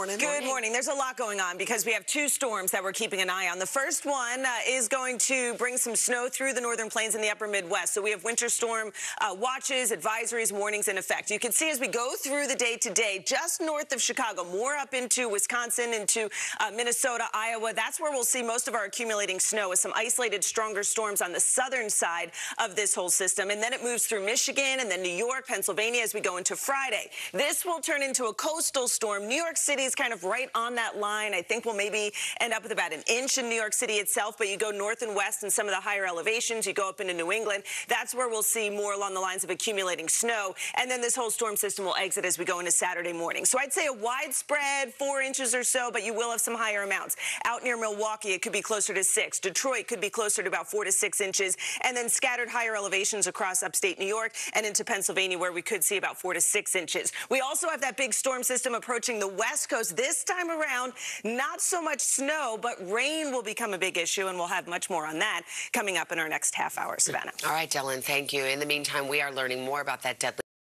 morning. Good morning. There's a lot going on because we have two storms that we're keeping an eye on. The first one uh, is going to bring some snow through the northern plains and the upper Midwest. So we have winter storm uh, watches, advisories, warnings in effect. You can see as we go through the day today, just north of Chicago, more up into Wisconsin, into uh, Minnesota, Iowa. That's where we'll see most of our accumulating snow with some isolated, stronger storms on the southern side of this whole system. And then it moves through Michigan and then New York, Pennsylvania as we go into Friday. This will turn into a coastal storm. New York City is kind of right on that line. I think we'll maybe end up with about an inch in New York City itself, but you go north and west in some of the higher elevations, you go up into New England, that's where we'll see more along the lines of accumulating snow. And then this whole storm system will exit as we go into Saturday morning. So I'd say a widespread four inches or so, but you will have some higher amounts. Out near Milwaukee, it could be closer to six. Detroit could be closer to about four to six inches. And then scattered higher elevations across upstate New York and into Pennsylvania, where we could see about four to six inches. We also have that big storm system approaching the west coast this time around. Not so much snow, but rain will become a big issue, and we'll have much more on that coming up in our next half hour, Savannah. All right, Dylan, thank you. In the meantime, we are learning more about that deadly